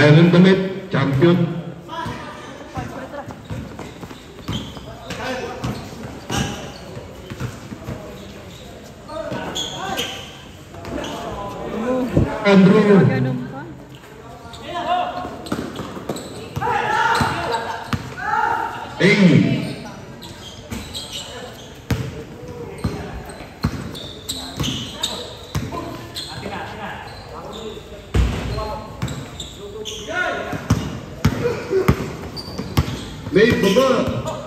Silent Summit champion Andrew Ganun Thank you. Bey baba.